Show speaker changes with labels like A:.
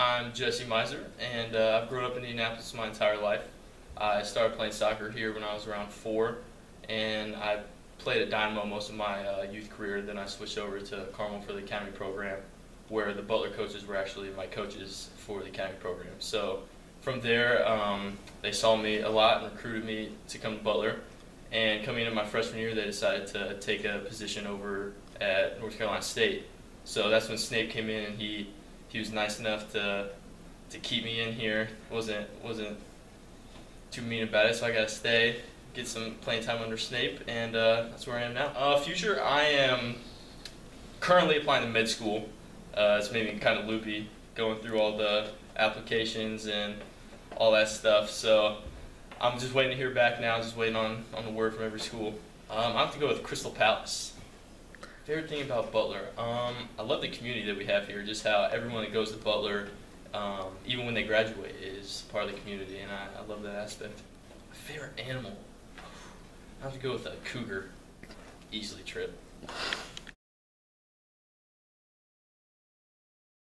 A: I'm Jesse Miser, and uh, I've grown up in Indianapolis my entire life. I started playing soccer here when I was around four, and I played at Dynamo most of my uh, youth career. Then I switched over to Carmel for the academy program, where the Butler coaches were actually my coaches for the academy program. So from there, um, they saw me a lot and recruited me to come to Butler. And coming into my freshman year, they decided to take a position over at North Carolina State. So that's when Snape came in, and he he was nice enough to to keep me in here. wasn't wasn't too mean about it, so I got to stay, get some playing time under Snape, and uh, that's where I am now. Uh, future, I am currently applying to med school. Uh, it's made me kind of loopy going through all the applications and all that stuff. So I'm just waiting to hear back now. Just waiting on, on the word from every school. Um, I have to go with Crystal Palace. Favorite thing about Butler? Um, I love the community that we have here. Just how everyone that goes to Butler, um, even when they graduate, is part of the community, and I, I love that aspect. My favorite animal? I have to go with a cougar. Easily trip.